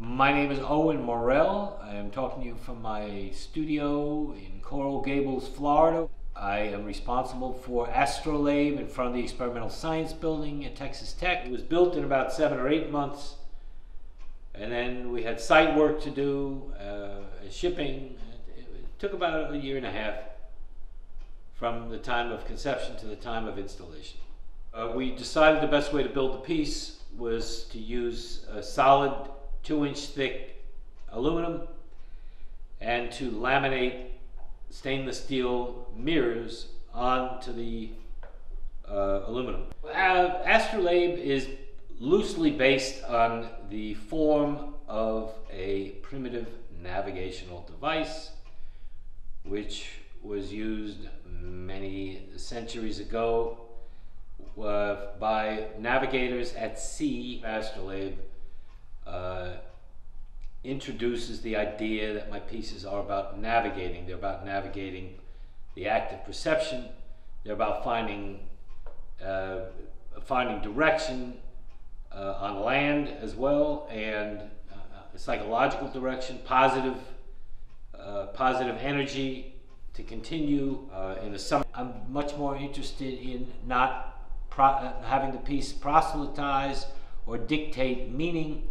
My name is Owen Morrel. I am talking to you from my studio in Coral Gables, Florida. I am responsible for Astrolabe in front of the Experimental Science Building at Texas Tech. It was built in about seven or eight months. And then we had site work to do, uh, shipping. It, it took about a year and a half from the time of conception to the time of installation. Uh, we decided the best way to build the piece was to use a solid two inch thick aluminum and to laminate stainless steel mirrors onto the uh, aluminum. Uh, Astrolabe is loosely based on the form of a primitive navigational device which was used many centuries ago uh, by navigators at sea. Astrolabe uh, introduces the idea that my pieces are about navigating. They're about navigating the act of perception. They're about finding uh, finding direction uh, on land as well, and uh, psychological direction, positive uh, positive energy to continue in the summer. I'm much more interested in not having the piece proselytize or dictate meaning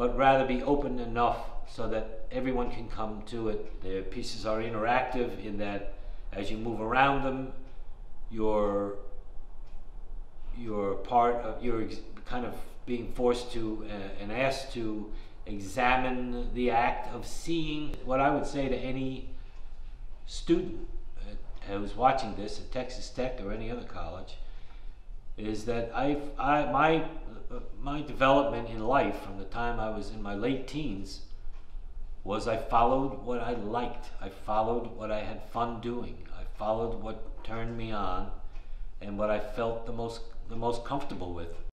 but rather be open enough so that everyone can come to it. The pieces are interactive in that as you move around them, you're you're part of you're kind of being forced to uh, and asked to examine the act of seeing. What I would say to any student uh, who's watching this at Texas Tech or any other college is that I've I my my development in life from the time I was in my late teens was I followed what I liked. I followed what I had fun doing. I followed what turned me on and what I felt the most the most comfortable with.